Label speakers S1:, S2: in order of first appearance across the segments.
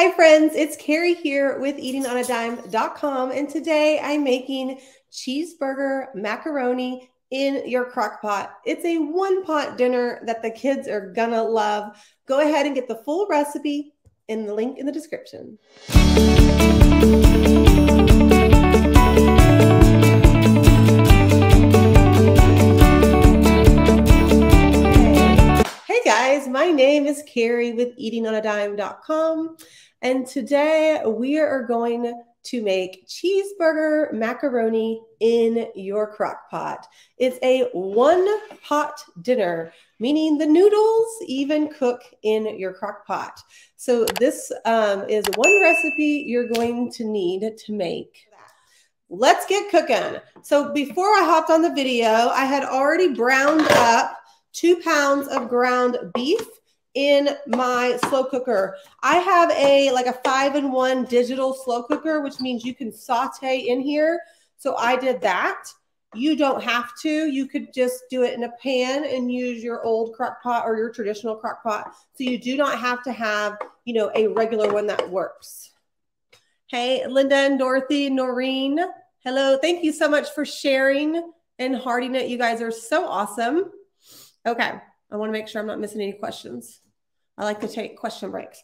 S1: Hi, friends. It's Carrie here with eatingonadime.com. And today I'm making cheeseburger macaroni in your crock pot. It's a one pot dinner that the kids are gonna love. Go ahead and get the full recipe in the link in the description. Hey guys, my name is Carrie with eatingonadime.com. And today we are going to make cheeseburger macaroni in your crock pot. It's a one pot dinner, meaning the noodles even cook in your crock pot. So this um, is one recipe you're going to need to make. Let's get cooking. So before I hopped on the video, I had already browned up two pounds of ground beef in my slow cooker. I have a like a five in one digital slow cooker, which means you can saute in here. So I did that. You don't have to. You could just do it in a pan and use your old crock pot or your traditional crock pot. So you do not have to have, you know, a regular one that works. Hey, Linda and Dorothy, Noreen. Hello. Thank you so much for sharing and hearting it. You guys are so awesome. Okay. I want to make sure I'm not missing any questions. I like to take question breaks.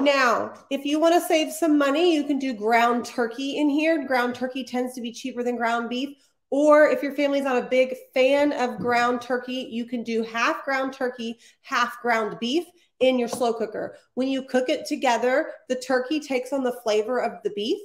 S1: Now, if you want to save some money, you can do ground turkey in here. Ground turkey tends to be cheaper than ground beef. Or if your family's not a big fan of ground turkey, you can do half ground turkey, half ground beef in your slow cooker. When you cook it together, the turkey takes on the flavor of the beef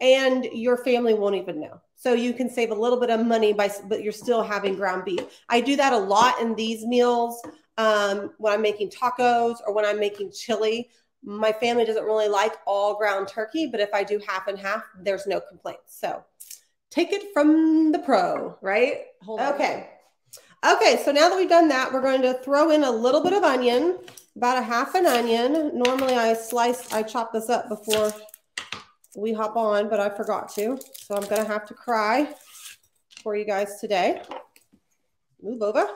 S1: and your family won't even know. So you can save a little bit of money by, but you're still having ground beef. I do that a lot in these meals um, when I'm making tacos or when I'm making chili. My family doesn't really like all ground turkey, but if I do half and half, there's no complaints. So take it from the pro, right? Hold okay. On. Okay, so now that we've done that, we're going to throw in a little bit of onion, about a half an onion. Normally I slice, I chop this up before we hop on, but I forgot to. So I'm going to have to cry for you guys today. Move over.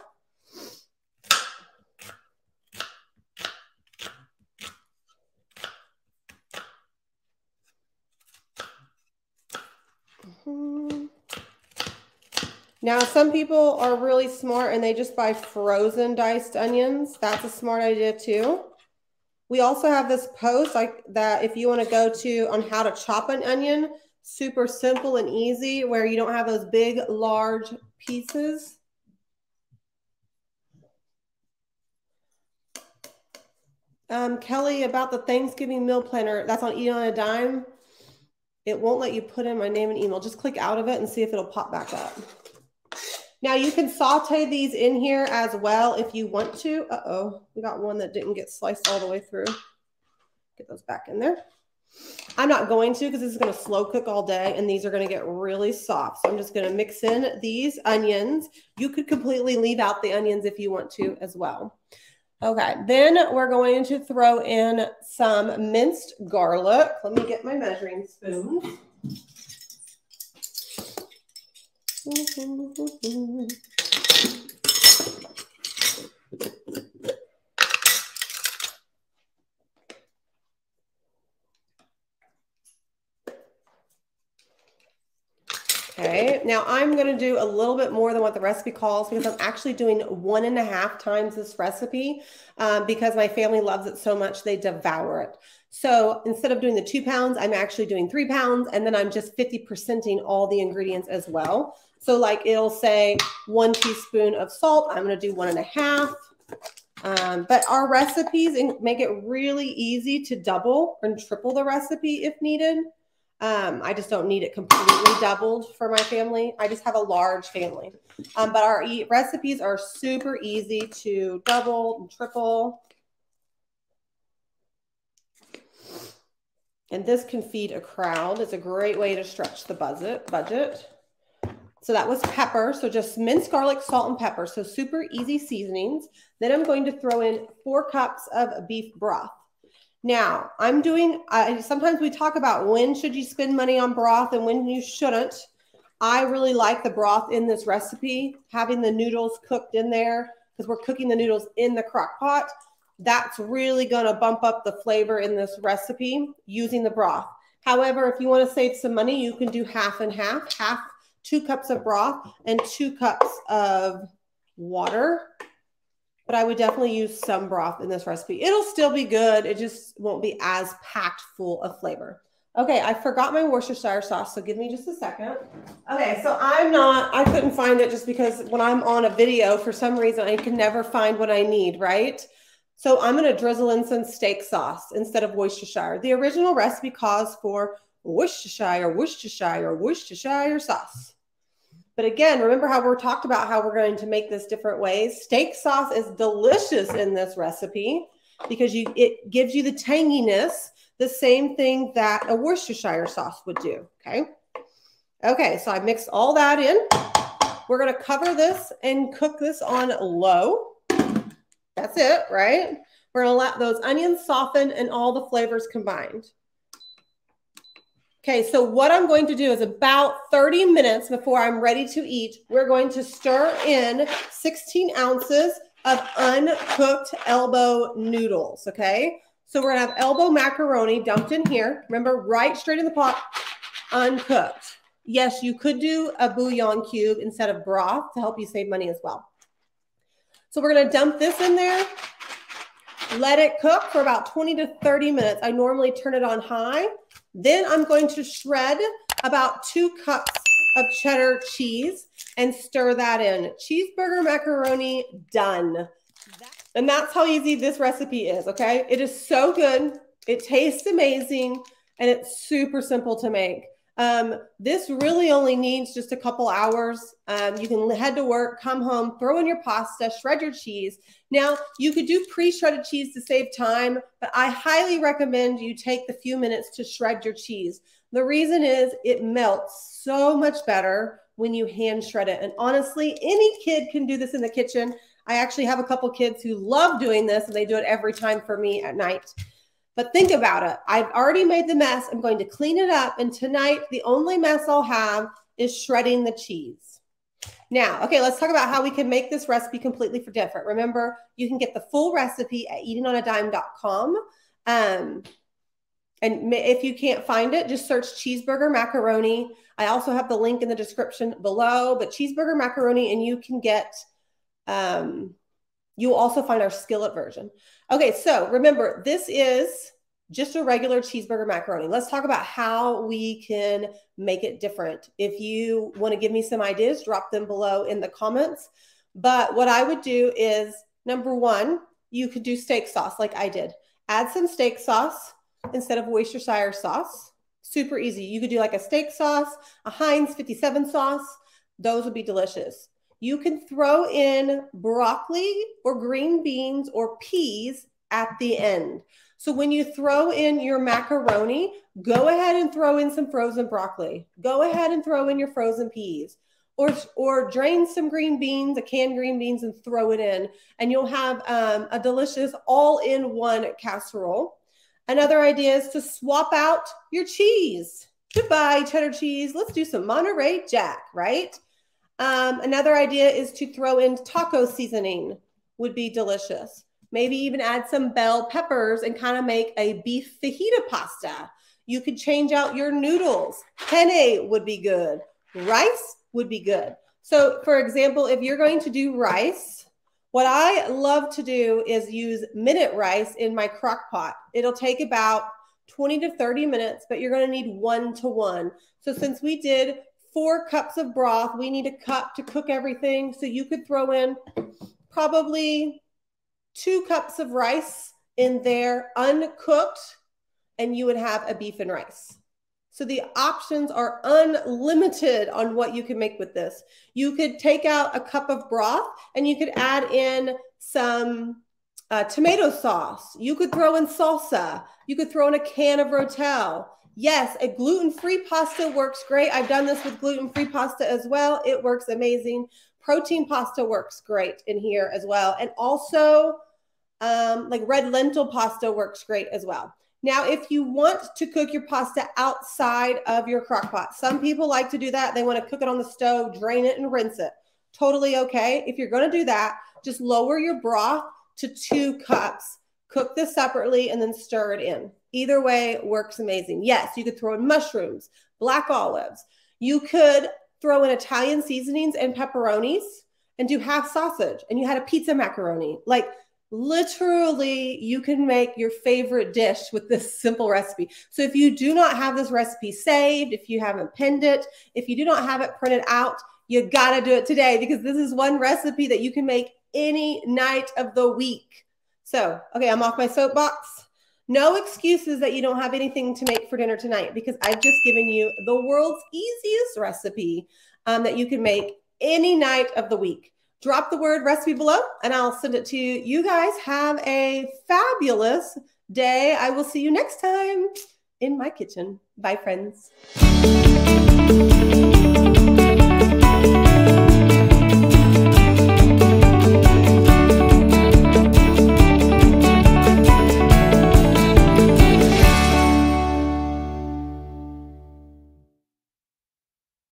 S1: Mm-hmm. Now, some people are really smart and they just buy frozen diced onions. That's a smart idea too. We also have this post like that if you want to go to on how to chop an onion, super simple and easy where you don't have those big, large pieces. Um, Kelly, about the Thanksgiving meal planner, that's on Eat on a Dime. It won't let you put in my name and email. Just click out of it and see if it'll pop back up. Now you can saute these in here as well if you want to. Uh-oh, we got one that didn't get sliced all the way through. Get those back in there. I'm not going to because this is going to slow cook all day and these are going to get really soft. So I'm just going to mix in these onions. You could completely leave out the onions if you want to as well. Okay, then we're going to throw in some minced garlic. Let me get my measuring spoon. Okay, now I'm going to do a little bit more than what the recipe calls because I'm actually doing one and a half times this recipe um, because my family loves it so much they devour it. So instead of doing the two pounds, I'm actually doing three pounds, and then I'm just 50%ing all the ingredients as well. So like it'll say one teaspoon of salt. I'm going to do one and a half. Um, but our recipes make it really easy to double and triple the recipe if needed. Um, I just don't need it completely doubled for my family. I just have a large family. Um, but our recipes are super easy to double and triple. And this can feed a crowd. It's a great way to stretch the budget. budget. So that was pepper. So just minced garlic, salt, and pepper. So super easy seasonings. Then I'm going to throw in four cups of beef broth. Now I'm doing, uh, sometimes we talk about when should you spend money on broth and when you shouldn't. I really like the broth in this recipe, having the noodles cooked in there because we're cooking the noodles in the crock pot that's really going to bump up the flavor in this recipe using the broth. However, if you want to save some money, you can do half and half, half two cups of broth and two cups of water. But I would definitely use some broth in this recipe. It'll still be good. It just won't be as packed full of flavor. Okay, I forgot my Worcestershire sauce, so give me just a second. Okay, so I'm not, I couldn't find it just because when I'm on a video, for some reason, I can never find what I need, right? So I'm going to drizzle in some steak sauce instead of Worcestershire. The original recipe calls for Worcestershire, Worcestershire, Worcestershire sauce. But again, remember how we're talked about how we're going to make this different ways. Steak sauce is delicious in this recipe because you it gives you the tanginess, the same thing that a Worcestershire sauce would do. Okay. Okay, so I mixed all that in. We're going to cover this and cook this on low. That's it, right? We're going to let those onions soften and all the flavors combined. Okay, so what I'm going to do is about 30 minutes before I'm ready to eat, we're going to stir in 16 ounces of uncooked elbow noodles, okay? So we're gonna have elbow macaroni dumped in here. Remember, right straight in the pot, uncooked. Yes, you could do a bouillon cube instead of broth to help you save money as well. So we're gonna dump this in there, let it cook for about 20 to 30 minutes. I normally turn it on high. Then I'm going to shred about two cups of cheddar cheese and stir that in. Cheeseburger macaroni done. And that's how easy this recipe is, okay? It is so good. It tastes amazing and it's super simple to make. Um, this really only needs just a couple hours. Um, you can head to work, come home, throw in your pasta, shred your cheese. Now, you could do pre shredded cheese to save time, but I highly recommend you take the few minutes to shred your cheese. The reason is it melts so much better when you hand shred it. And honestly, any kid can do this in the kitchen. I actually have a couple kids who love doing this and they do it every time for me at night. But think about it. I've already made the mess. I'm going to clean it up. And tonight, the only mess I'll have is shredding the cheese. Now, okay, let's talk about how we can make this recipe completely for different. Remember, you can get the full recipe at eatingonadime.com. Um, and if you can't find it, just search cheeseburger macaroni. I also have the link in the description below, but cheeseburger macaroni, and you can get um, You'll also find our skillet version. Okay, so remember, this is just a regular cheeseburger macaroni. Let's talk about how we can make it different. If you want to give me some ideas, drop them below in the comments. But what I would do is number one, you could do steak sauce like I did. Add some steak sauce instead of Worcestershire sauce. Super easy. You could do like a steak sauce, a Heinz 57 sauce. Those would be delicious you can throw in broccoli or green beans or peas at the end. So when you throw in your macaroni, go ahead and throw in some frozen broccoli. Go ahead and throw in your frozen peas. Or, or drain some green beans, a canned green beans, and throw it in. And you'll have um, a delicious all in one casserole. Another idea is to swap out your cheese. Goodbye, cheddar cheese. Let's do some Monterey Jack, right? Um, another idea is to throw in taco seasoning would be delicious. Maybe even add some bell peppers and kind of make a beef fajita pasta. You could change out your noodles. Penne would be good. Rice would be good. So, for example, if you're going to do rice, what I love to do is use minute rice in my crock pot. It'll take about 20 to 30 minutes, but you're going to need one to one. So, since we did four cups of broth. We need a cup to cook everything. So you could throw in probably two cups of rice in there uncooked, and you would have a beef and rice. So the options are unlimited on what you can make with this. You could take out a cup of broth and you could add in some uh, tomato sauce. You could throw in salsa. You could throw in a can of Rotel. Yes, a gluten free pasta works great. I've done this with gluten free pasta as well. It works amazing. Protein pasta works great in here as well. And also, um, like red lentil pasta works great as well. Now, if you want to cook your pasta outside of your crock pot, some people like to do that. They want to cook it on the stove, drain it, and rinse it. Totally okay. If you're going to do that, just lower your broth to two cups cook this separately, and then stir it in. Either way works amazing. Yes, you could throw in mushrooms, black olives. You could throw in Italian seasonings and pepperonis and do half sausage, and you had a pizza macaroni. Like literally, you can make your favorite dish with this simple recipe. So if you do not have this recipe saved, if you haven't pinned it, if you do not have it printed out, you got to do it today because this is one recipe that you can make any night of the week. So, okay, I'm off my soapbox. No excuses that you don't have anything to make for dinner tonight because I've just given you the world's easiest recipe um, that you can make any night of the week. Drop the word recipe below and I'll send it to you. You guys have a fabulous day. I will see you next time in my kitchen. Bye, friends.